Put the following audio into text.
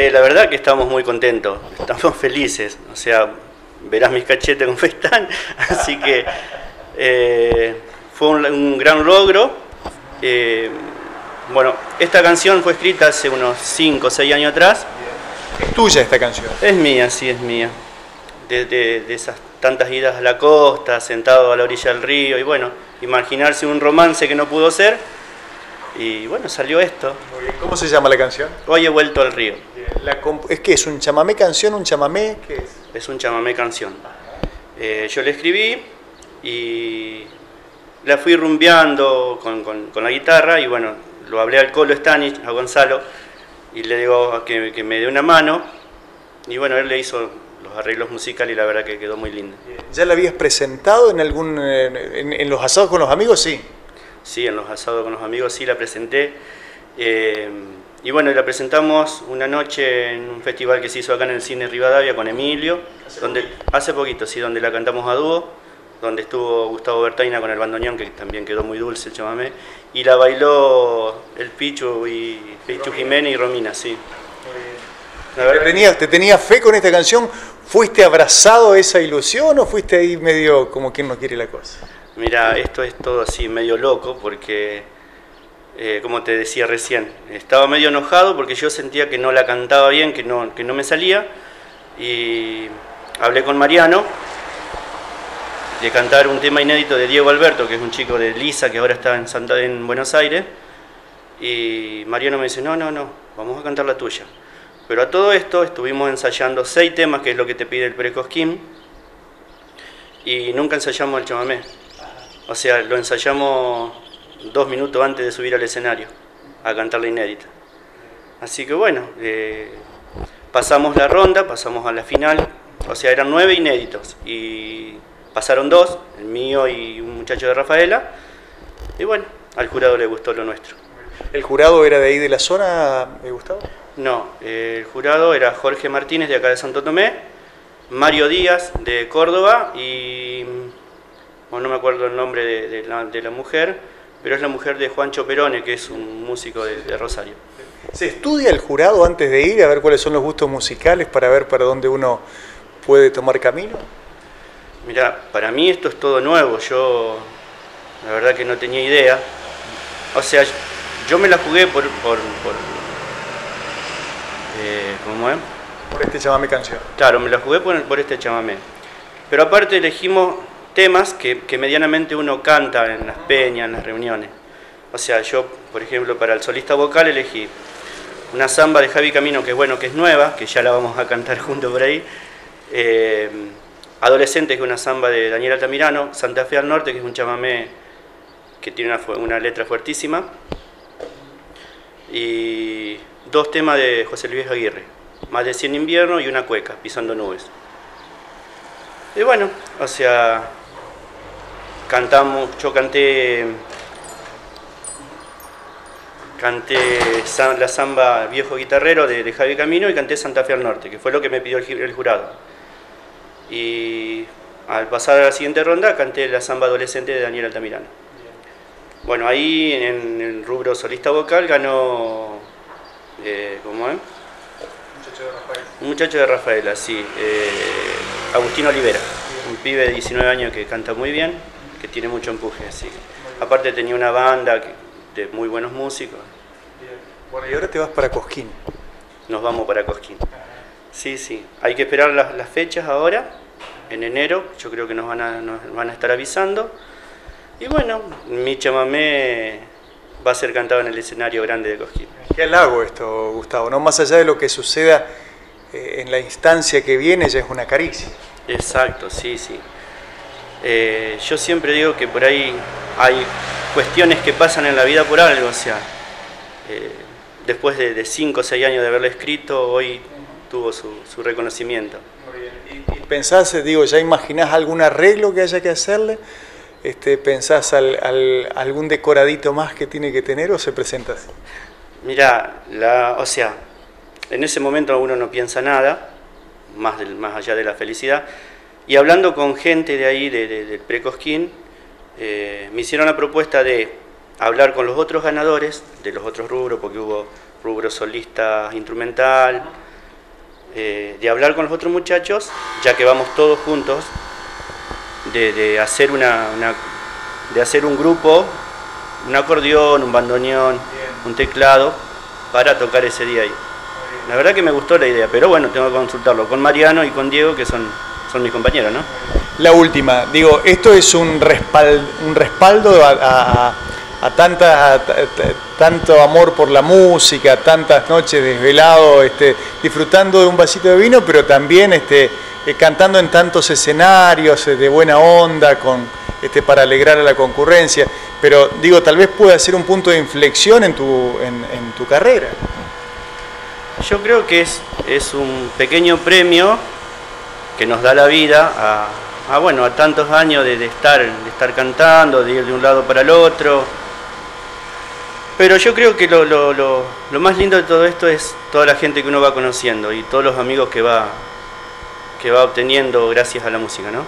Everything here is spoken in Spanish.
Eh, la verdad que estamos muy contentos, estamos felices, o sea, verás mis cachetes como están, así que eh, fue un, gran logro. Eh, bueno, esta canción fue escrita hace unos 5 o 6 años atrás. ¿Es tuya esta canción? Es mía, sí, es mía. De, esas tantas idas a la costa, sentado a la orilla del río, y bueno, imaginarse un romance que no pudo ser, y bueno, salió esto. ¿Cómo se llama la canción? Hoy he vuelto al río. ¿Es que es un chamamé canción, un chamamé? ¿Qué es? Es un chamamé canción. Eh, yo le escribí y la fui rumbeando con, con, la guitarra y bueno, lo hablé al Colo Stanich, a Gonzalo, y le digo que, que me dé una mano. Y bueno, él le hizo los arreglos musicales y la verdad que quedó muy lindo. ¿Ya la habías presentado en algún en, los asados con los amigos? Sí. Sí, en los asados con los amigos sí la presenté. Eh, y bueno, la presentamos una noche en un festival que se hizo acá en el Cine Rivadavia con Emilio, hace donde hace poquito, sí, donde la cantamos a dúo, donde estuvo Gustavo Bertaina con el bandoneón, que también quedó muy dulce el chamamé, y la bailó el Pichu y Pichu Jiménez y Romina, sí. ¿Te, tenía, ¿Te tenía fe con esta canción? ¿Fuiste abrazado a esa ilusión o fuiste ahí medio como quien no quiere la cosa? Mira, esto es todo así medio loco porque eh, como te decía recién, estaba medio enojado porque yo sentía que no la cantaba bien, que no, que no me salía, y hablé con Mariano de cantar un tema inédito de Diego Alberto, que es un chico de Lisa que ahora está en, en Buenos Aires, y Mariano me dice, no, no, no, vamos a cantar la tuya. Pero a todo esto estuvimos ensayando seis temas, que es lo que te pide el Precosquín, y nunca ensayamos el chamamé. O sea, lo ensayamos dos minutos antes de subir al escenario a cantar la inédita. Así que bueno, eh, pasamos la ronda, pasamos a la final, o sea, eran nueve inéditos y pasaron dos, el mío y un muchacho de Rafaela, y bueno, al jurado le gustó lo nuestro. ¿El jurado era de ahí de la zona, me Gustavo? No, el jurado era Jorge Martínez de acá de Santo Tomé, Mario Díaz de Córdoba y no me acuerdo el nombre de la mujer, pero es la mujer de Juancho Perone, que es un músico de, Rosario. ¿Se estudia el jurado antes de ir a ver cuáles son los gustos musicales para ver para dónde uno puede tomar camino? Mira, para mí esto es todo nuevo, yo la verdad que no tenía idea. O sea, yo me la jugué por... por, por eh, ¿Cómo es? Por este chamamé canción. Claro, me la jugué por, por este chamamé. Pero aparte elegimos temas que, medianamente uno canta en las peñas, en las reuniones. O sea, yo, por ejemplo, para el solista vocal elegí una samba de Javi Camino, que es bueno, que es nueva, que ya la vamos a cantar junto por ahí. Eh, Adolescente, que es una samba de Daniel Altamirano. Santa Fe al Norte, que es un chamamé que tiene una, una letra fuertísima. Y dos temas de José Luis Aguirre. Más de 100 invierno y una cueca, pisando nubes. Y bueno, o sea, cantamos, yo canté, canté la samba Viejo Guitarrero de, Javi Camino y canté Santa Fe al Norte, que fue lo que me pidió el, jurado. Y al pasar a la siguiente ronda canté la samba adolescente de Daniel Altamirano. Bueno, ahí en, el rubro solista vocal ganó, eh, ¿cómo es? Un muchacho de Rafaela, sí, eh, Agustín Olivera, un pibe de 19 años que canta muy bien que tiene mucho empuje. Así. Aparte tenía una banda de muy buenos músicos. Bueno, y ahora te vas para Cosquín. Nos vamos para Cosquín. Sí, sí. Hay que esperar las, fechas ahora, en enero, yo creo que nos van, a, nos van a estar avisando. Y bueno, mi chamamé va a ser cantado en el escenario grande de Cosquín. Qué halago esto, Gustavo, ¿no? Más allá de lo que suceda eh, en la instancia que viene, ya es una caricia. Exacto, sí, sí. Eh, yo siempre digo que por ahí hay cuestiones que pasan en la vida por algo, o sea, eh, después de 5 o 6 años de haberlo escrito, hoy tuvo su, reconocimiento. ¿Y, pensás, digo, ya imaginás algún arreglo que haya que hacerle? Este, ¿Pensás al, algún decoradito más que tiene que tener o se presenta? Mira, la, o sea, en ese momento uno no piensa nada, más, del, más allá de la felicidad, y hablando con gente de ahí, de, del Precosquín, eh, me hicieron la propuesta de hablar con los otros ganadores de los otros rubros, porque hubo rubro solista instrumental, eh, de hablar con los otros muchachos, ya que vamos todos juntos, de, hacer, una, de hacer un grupo, un acordeón, un bandoneón, un teclado, para tocar ese día ahí. La verdad que me gustó la idea, pero bueno, tengo que consultarlo con Mariano y con Diego, que son, son mis compañeros, ¿no? La última, digo, esto es un, respaldo, un respaldo a, tanta, tanto amor por la música, tantas noches desvelado, este, disfrutando de un vasito de vino, pero también este, eh, cantando en tantos escenarios eh, de buena onda, con, este, para alegrar a la concurrencia. Pero digo, tal vez pueda ser un punto de inflexión en tu, en tu carrera. Yo creo que es, es un pequeño premio que nos da la vida a, bueno, a tantos años de, estar, de estar cantando, de ir de un lado para el otro. Pero yo creo que lo, lo, lo, lo más lindo de todo esto es toda la gente que uno va conociendo y todos los amigos que va, que va obteniendo gracias a la música, ¿no?